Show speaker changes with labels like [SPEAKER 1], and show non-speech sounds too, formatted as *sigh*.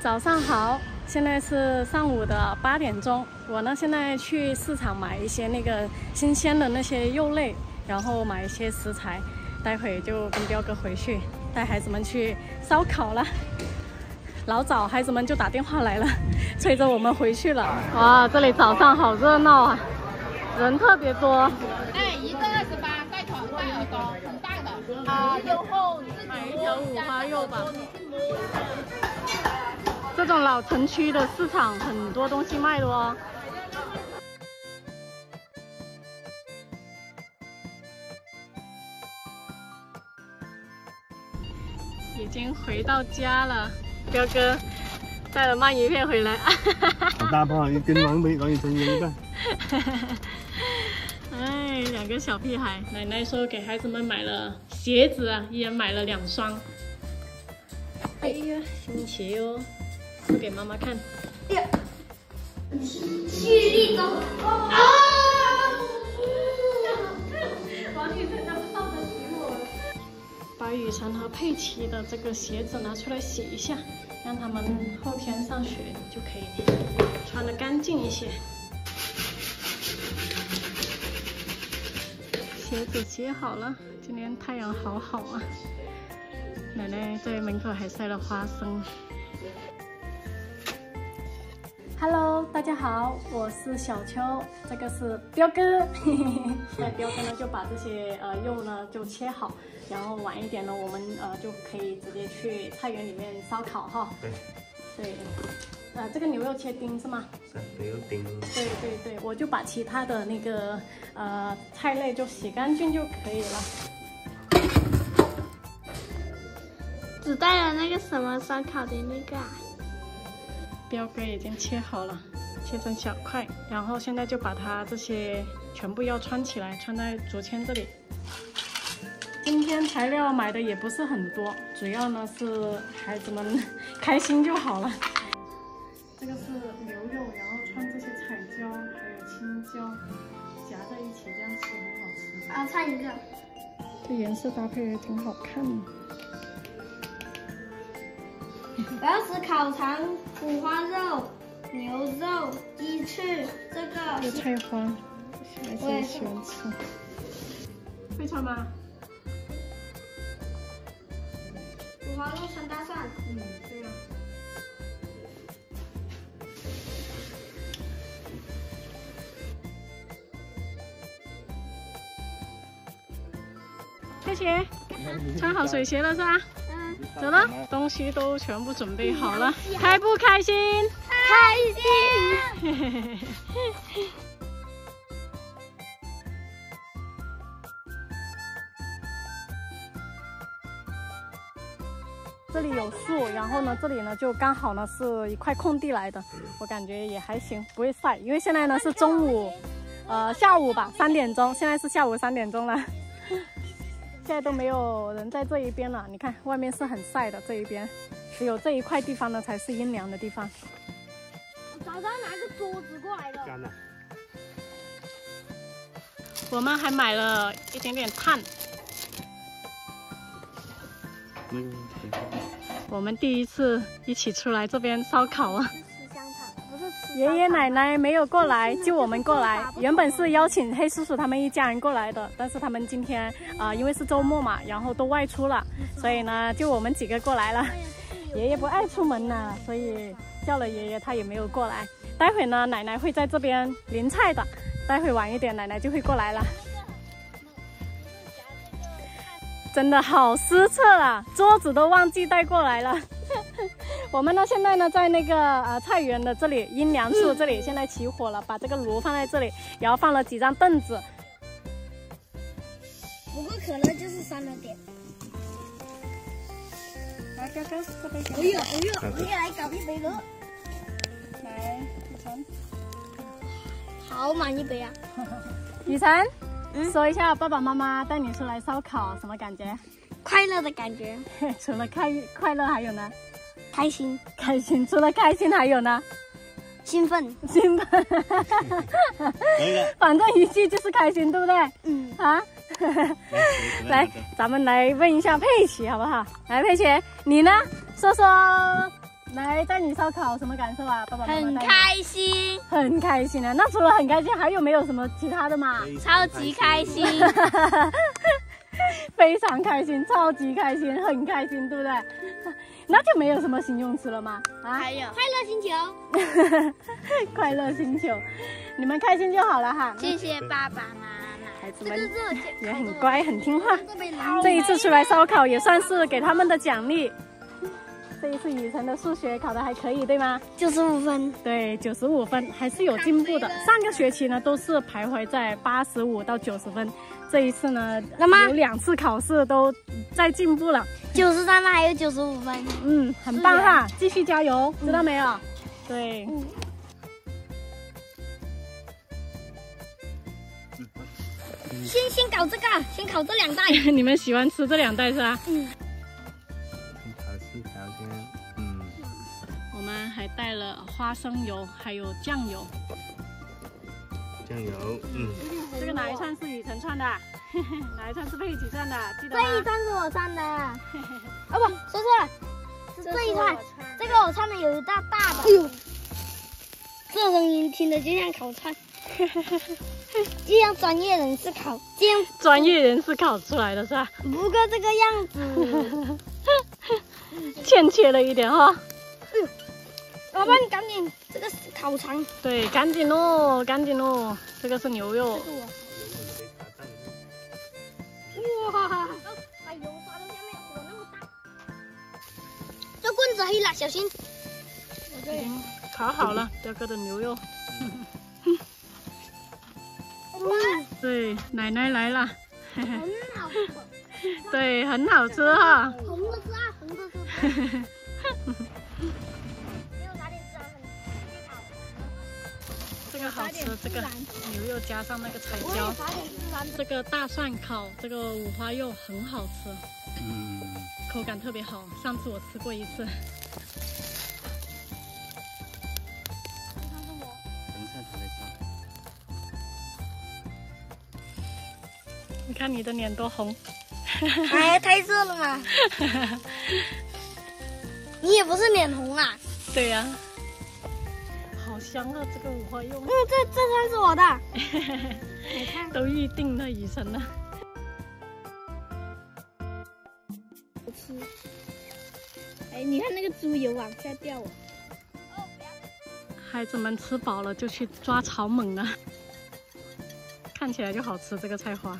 [SPEAKER 1] 早上好，现在是上午的八点钟。我呢现在去市场买一些那个新鲜的那些肉类，然后买一些食材，待会就跟彪哥回去带孩子们去烧烤了。老早孩子们就打电话来了，*laughs* 催着我们回去了。哇，这里早上好热闹啊，人特别多。
[SPEAKER 2] 哎，一个二十八，带团带耳朵，很大的。啊，肉厚
[SPEAKER 1] 买一条五花肉吧。这种老城区的市场很多东西卖的哦。已经回到家了，彪哥带了鳗鱼片回来。
[SPEAKER 3] 好大包，跟王梅王雨成一半。*laughs*
[SPEAKER 1] 哎，两个小屁孩，奶奶说给孩子们买了鞋子啊，一人买了两双。哎呀，新鞋哦。给妈妈看。蓄力中。啊！王雨晨他们抱着洗我。把雨辰和佩奇的这个鞋子拿出来洗一下，让他们后天上学就可以穿的干净一些。鞋子洗好了，今天太阳好好啊！奶奶在门口还晒了花生。Hello，大家好，我是小秋，这个是彪哥。*laughs* 那彪哥呢就把这些呃肉呢就切好，然后晚一点呢我们呃就可以直接去菜园里面烧烤哈。对。对。呃，这个牛肉切丁是吗？
[SPEAKER 3] 是牛肉丁。
[SPEAKER 1] 对对对，我就把其他的那个呃菜类就洗干净就可以了。
[SPEAKER 4] 只带了那个什么烧烤的那个。
[SPEAKER 1] 彪哥已经切好了，切成小块，然后现在就把它这些全部要穿起来，穿在竹签这里。今天材料买的也不是很多，主要呢是孩子们开心就好了。这个是牛肉，然后穿这些彩椒还有青椒夹在一起，这样吃很好吃。
[SPEAKER 4] 啊，差一个。
[SPEAKER 1] 这颜色搭配也挺好看的。*laughs*
[SPEAKER 4] 我要吃烤肠、五花肉、牛肉、鸡翅，这个
[SPEAKER 1] 有菜花，孩子也喜欢吃。会穿吗？
[SPEAKER 4] 五花肉穿大蒜，嗯，对呀。
[SPEAKER 1] 谢谢，*laughs* 穿好水鞋了是吧？走了，东西都全部准备好了，开不开心？
[SPEAKER 4] 开心！
[SPEAKER 1] 这里有树，然后呢，这里呢就刚好呢是一块空地来的，我感觉也还行，不会晒，因为现在呢是中午，呃下午吧，三点钟，现在是下午三点钟了。现在都没有人在这一边了，你看外面是很晒的，这一边只有这一块地方呢才是阴凉的地方。
[SPEAKER 4] 早上拿个桌子过来的。
[SPEAKER 1] 我们还买了一点点炭。我们第一次一起出来这边烧烤啊。爷爷奶奶没有过来，就我们过来。原本是邀请黑叔叔他们一家人过来的，但是他们今天啊，因为是周末嘛，然后都外出了，所以呢，就我们几个过来了。*laughs* 爷爷不爱出门呢，所以叫了爷爷，他也没有过来。待会呢，奶奶会在这边淋菜的，待会晚一点，奶奶就会过来了。真的好失策啊，桌子都忘记带过来了。我们呢，现在呢，在那个呃菜园的这里阴凉处，这里现在起火了，把这个炉放在这里，然后放了几张凳子。
[SPEAKER 4] 不过可乐就是酸了点。
[SPEAKER 1] 来，哥哥，这杯。
[SPEAKER 4] 哎呦哎呦，我也来搞一杯。了。
[SPEAKER 1] 来，雨辰。
[SPEAKER 4] 好满一杯。啊！
[SPEAKER 1] 雨辰，说一下爸爸妈妈带你出来烧烤什么感觉？
[SPEAKER 4] 快乐的感觉。
[SPEAKER 1] 除了快快乐还有呢？
[SPEAKER 4] 开心，
[SPEAKER 1] 开心。除了开心还有呢？
[SPEAKER 4] 兴奋，
[SPEAKER 1] 兴奋。反正一句就是开心，对不对？嗯。啊。来，咱们来问一下佩奇好不好？来，佩奇，你呢？说说来带你烧烤什么感受啊？爸爸
[SPEAKER 4] 很开心，
[SPEAKER 1] 很开心啊！那除了很开心，还有没有什么其他的嘛？
[SPEAKER 4] 超级开心，*laughs*
[SPEAKER 1] 非常开心，超级开心，很开心，对不对？那就没有什么形容词了吗？
[SPEAKER 4] 啊，还有快乐星球，*laughs*
[SPEAKER 1] 快乐星球，你们开心就好了哈。
[SPEAKER 4] 谢谢爸爸妈妈，
[SPEAKER 1] 孩子们也很乖，很听话。这一次出来烧烤也算是给他们的奖励。这一次雨辰的数学考的还可以，对吗？
[SPEAKER 4] 九十五分，
[SPEAKER 1] 对，九十五分还是有进步的。上个学期呢都是徘徊在八十五到九十分，这一次呢，那么有两次考试都在进步了。
[SPEAKER 4] 九十三分还有九十五分，
[SPEAKER 1] 嗯，很棒哈，继续加油，知道没有？对。
[SPEAKER 4] 先先搞这个，先烤这两袋。*laughs*
[SPEAKER 1] 你们喜欢吃这两袋是吧？嗯。还带了花生油，还有酱油。
[SPEAKER 3] 酱油，嗯。
[SPEAKER 1] 这个哪一串是雨辰串的？*laughs* 哪一串是佩奇串的？记得
[SPEAKER 4] 这一串是我串的。啊 *laughs* 不，说错了，是这一串。这个我串的有一大大的。哎呦，这声音听着就像烤串，*laughs* 就像专业人士烤，这样
[SPEAKER 1] 专业人士烤出来的是吧？
[SPEAKER 4] 不过这个样子，
[SPEAKER 1] 欠缺了一点哈。
[SPEAKER 4] 老爸，你赶紧，这个是烤肠。
[SPEAKER 1] 对，赶紧喽，赶紧喽，这个是牛肉。
[SPEAKER 4] 哇！把油，刷到下面火那么大，这棍子黑了，小心。
[SPEAKER 1] 已经烤好了，哥哥的牛肉。对，奶奶来了。
[SPEAKER 4] 很好吃。*laughs*
[SPEAKER 1] 对，很好吃哈。
[SPEAKER 4] 红的吃啊，红的是。*laughs*
[SPEAKER 1] 这个牛肉加上那个彩椒，这个大蒜烤这个五花肉很好吃，嗯，口感特别好。上次我吃过一次。你看你的脸多红，
[SPEAKER 4] 哎，太热了嘛。*laughs* 你也不是脸红啊？
[SPEAKER 1] 对呀。香了，这个五花肉。嗯，
[SPEAKER 4] 这这餐是我的。*laughs* 你看，
[SPEAKER 1] 都预定了雨辰了。
[SPEAKER 4] 好吃。哎，你看那个猪油往下掉啊。
[SPEAKER 1] 孩子们吃饱了就去抓草蜢了，看起来就好吃这个菜花。